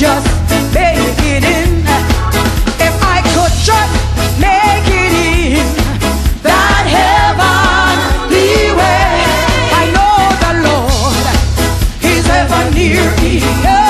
just make it in. If I could just make it in, that heavenly way. I know the Lord, is ever near me.